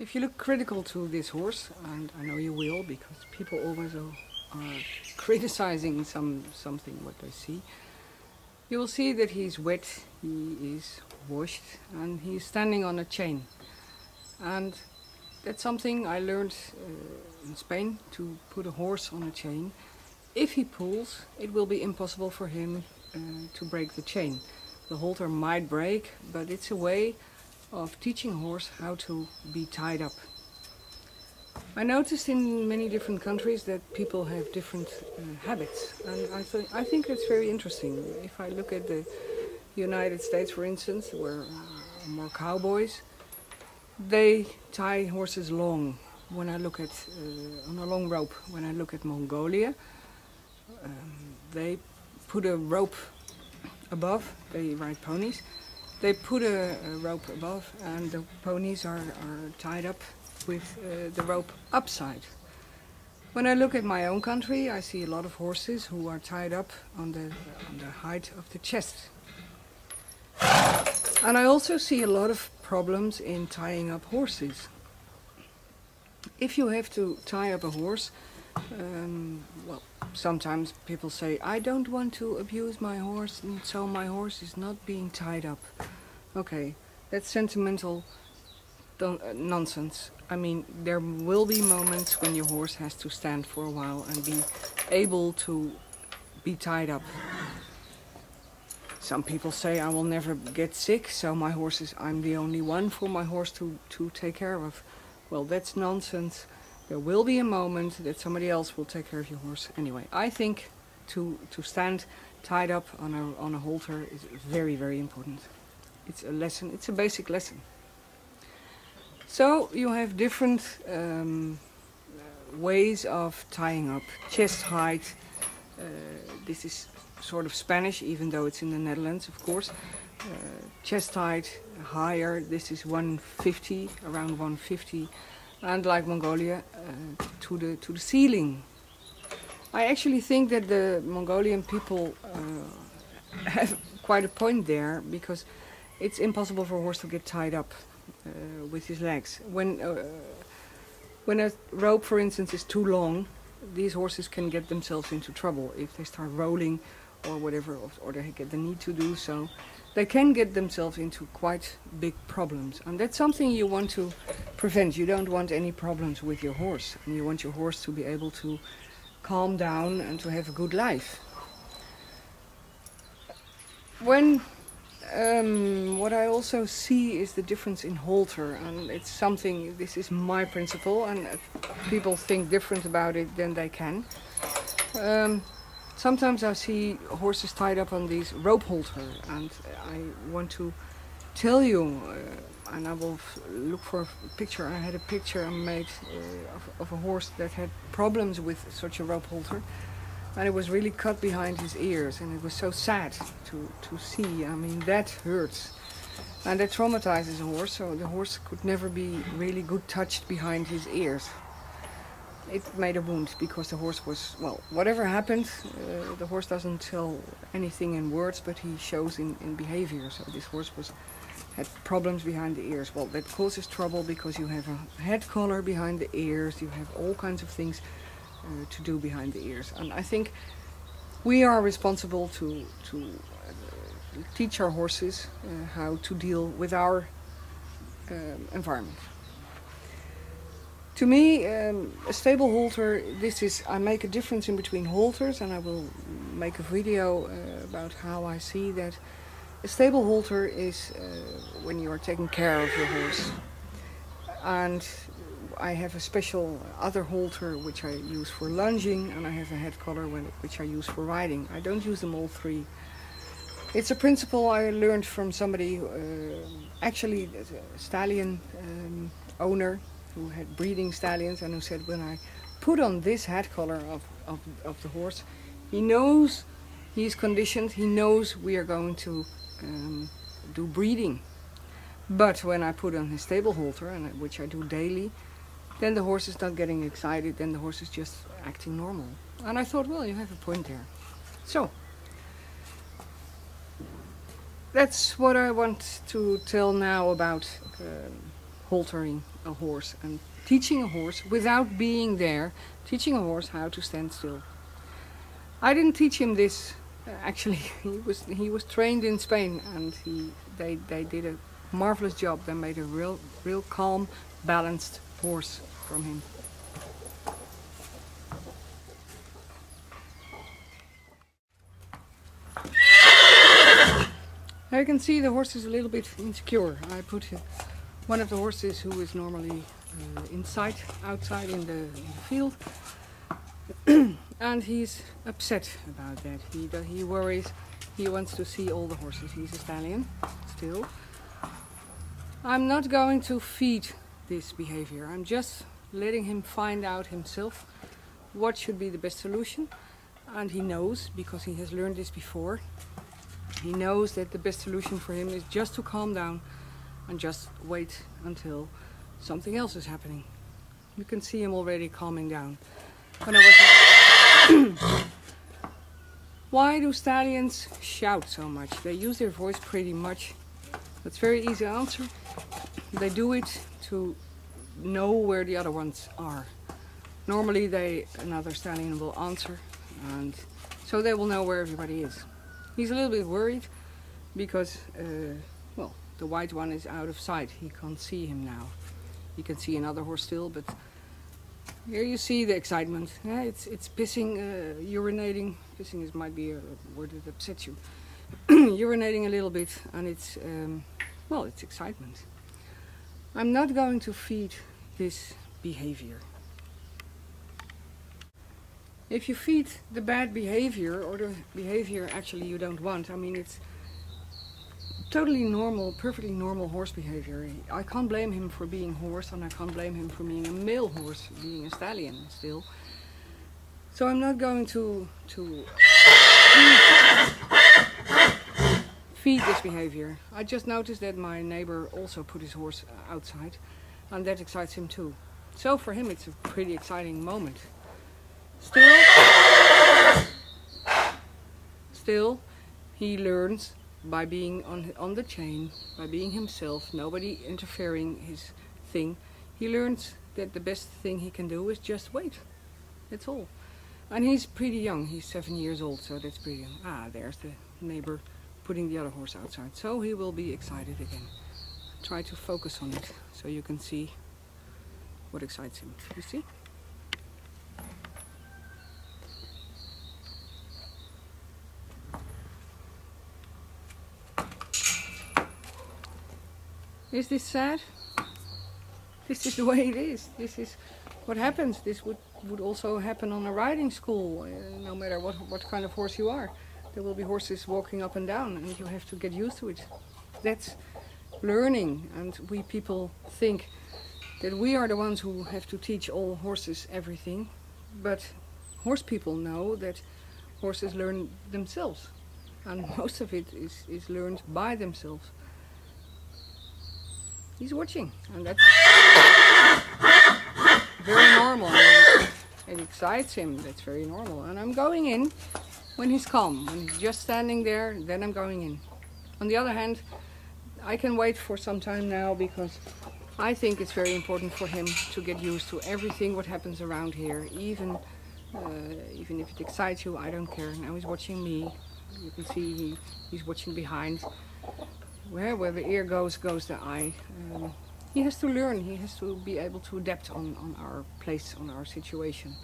If you look critical to this horse, and I know you will, because people always are, criticizing some something what they see, you will see that he's wet, he is washed, and he's standing on a chain. And that's something I learned uh, in Spain to put a horse on a chain. If he pulls, it will be impossible for him uh, to break the chain. The halter might break, but it's a way of teaching horse how to be tied up. I noticed in many different countries that people have different uh, habits, and I, th I think that's very interesting. If I look at the United States, for instance, where uh, more cowboys, they tie horses long. When I look at uh, on a long rope, when I look at Mongolia, um, they put a rope above. They ride ponies, they put a, a rope above and the ponies are, are tied up with uh, the rope upside. When I look at my own country, I see a lot of horses who are tied up on the, on the height of the chest. And I also see a lot of problems in tying up horses. If you have to tie up a horse, um, well, sometimes people say, I don't want to abuse my horse, and so my horse is not being tied up. Okay, that's sentimental uh, nonsense. I mean, there will be moments when your horse has to stand for a while and be able to be tied up. Some people say I will never get sick, so my horse is, I'm the only one for my horse to, to take care of. Well, that's nonsense. There will be a moment that somebody else will take care of your horse. Anyway, I think to, to stand tied up on a, on a halter is very, very important. It's a lesson, it's a basic lesson. So you have different um, ways of tying up. Chest height, uh, this is sort of Spanish, even though it's in the Netherlands, of course. Uh, chest height, higher, this is 150, around 150 and like Mongolia uh, to the to the ceiling. I actually think that the Mongolian people uh, have quite a point there because it's impossible for a horse to get tied up uh, with his legs. When uh, when a rope, for instance, is too long, these horses can get themselves into trouble if they start rolling or whatever, or they get the need to do so they can get themselves into quite big problems. And that's something you want to prevent. You don't want any problems with your horse. And you want your horse to be able to calm down and to have a good life. When um, what I also see is the difference in halter, and it's something. This is my principle, and people think different about it than they can. Um, Sometimes I see horses tied up on these rope halter and I want to tell you, uh, and I will look for a picture. I had a picture I made uh, of, of, a horse that had problems with such a rope halter and it was really cut behind his ears and it was so sad to, to see. I mean, that hurts. And that traumatizes a horse, so the horse could never be really good touched behind his ears it made a wound because the horse was, well, whatever happened, uh, the horse doesn't tell anything in words, but he shows in, in behavior. So this horse was had problems behind the ears. Well, that causes trouble because you have a head collar behind the ears, you have all kinds of things uh, to do behind the ears. And I think we are responsible to, to uh, teach our horses uh, how to deal with our um, environment. To me, um, a stable halter, this is, I make a difference in between halters and I will make a video uh, about how I see that. A stable halter is uh, when you are taking care of your horse. And I have a special other halter which I use for lunging and I have a head collar which I use for riding. I don't use them all three. It's a principle I learned from somebody, uh, actually a stallion um, owner who had breeding stallions and who said when I put on this head collar of, of, of the horse, he knows he's conditioned, he knows we are going to um, do breeding. But when I put on his stable halter, and which I do daily, then the horse is not getting excited, then the horse is just acting normal. And I thought, well, you have a point there. So, that's what I want to tell now about um, haltering a horse and teaching a horse without being there, teaching a horse how to stand still. I didn't teach him this. Uh, actually, he was he was trained in Spain, and he they they did a marvelous job. They made a real real calm, balanced horse from him. Now you can see the horse is a little bit insecure. I put one of the horses who is normally uh, inside, outside in the, in the field, and he's upset about that. He he worries. He wants to see all the horses. He's a stallion, still. I'm not going to feed this behavior. I'm just letting him find out himself what should be the best solution. And he knows because he has learned this before. He knows that the best solution for him is just to calm down and just wait until something else is happening. You can see him already calming down. Why do stallions shout so much? They use their voice pretty much. That's very easy answer. They do it to know where the other ones are. Normally they another stallion will answer and so they will know where everybody is. He's a little bit worried because, uh, well, the white one is out of sight. He can't see him now. He can see another horse still, but here you see the excitement. Yeah, it's it's pissing, uh, urinating. Pissing is might be a word that upsets you. urinating a little bit, and it's um, well, it's excitement. I'm not going to feed this behavior. If you feed the bad behavior or the behavior actually you don't want, I mean it's totally normal, perfectly normal horse behavior. I can't blame him for being horse and I can't blame him for being a male horse, being a stallion still. So I'm not going to to feed this behavior. I just noticed that my neighbor also put his horse outside and that excites him too. So for him it's a pretty exciting moment. Still, still, he learns by being on on the chain, by being himself, nobody interfering his thing. He learns that the best thing he can do is just wait. That's all. And he's pretty young. He's seven years old, so that's pretty young. Ah, there's the neighbor putting the other horse outside. So he will be excited again. Try to focus on it so you can see what excites him. You see? Is this sad? This is the way it is. This is what happens. This would, would also happen on a riding school, uh, no matter what, what kind of horse you are. There will be horses walking up and down and you have to get used to it. That's learning and we people think that we are the ones who have to teach all horses everything. But horse people know that horses learn themselves and most of it is, is learned by themselves he's watching and that's very normal it excites him that's very normal and I'm going in when he's calm when he's just standing there then I'm going in. On the other hand I can wait for some time now because I think it's very important for him to get used to everything what happens around here. Even uh, even if it excites you I don't care. Now he's watching me. You can see he, he's watching behind. Where, where the ear goes, goes the eye. Um, he has to learn, he has to be able to adapt on, on our place, on our situation.